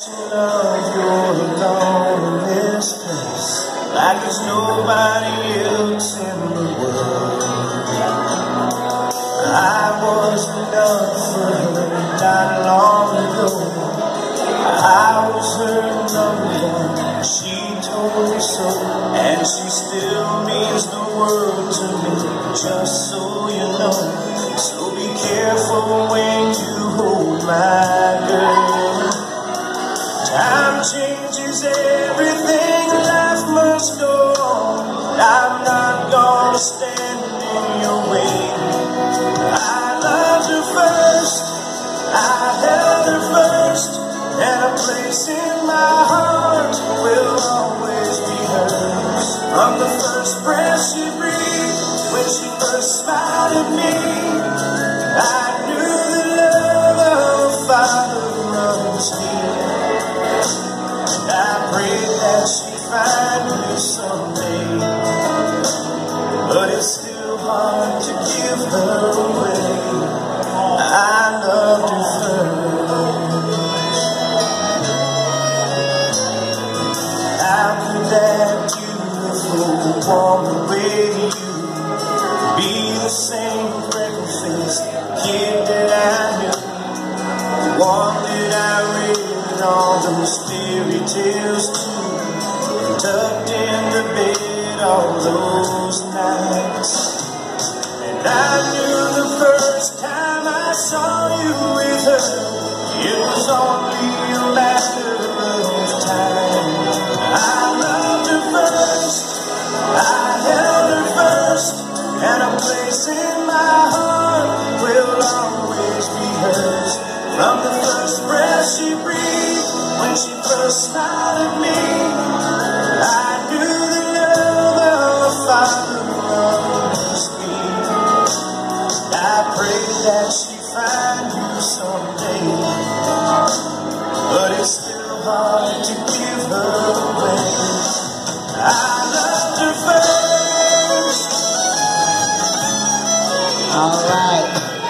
Love, you're alone in this place, like there's nobody else in the world. I was enough for her not long ago. I was her number. She told me so, and she still means the world to me. Just so you know, so be careful when you hold my changes everything, life must go on. I'm not gonna stand in your way. I loved her first, I held her first, and a place in my heart will always be hers. From the first breath she breathed, when she first smiled at me, I knew the love of a father runs deep. Someday. But it's still hard to give her away. I loved her first. How could that beautiful woman with you be the same faced kid that I knew? One that I read all those fairy tales into all those nights. And I knew the first time I saw you with her, it was only a matter of time. I loved her first, I held her first, and a place in my heart will always be hers. From the first breath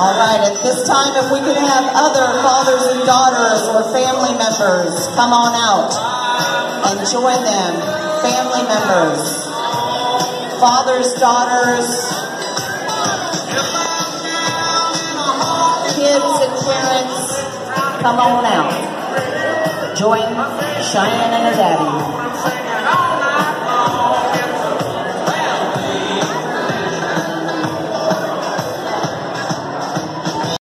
All right. At this time, if we could have other fathers and daughters or family members come on out and join them. Family members, fathers, daughters, kids, and parents, come on out. Join Cheyenne and her daddy.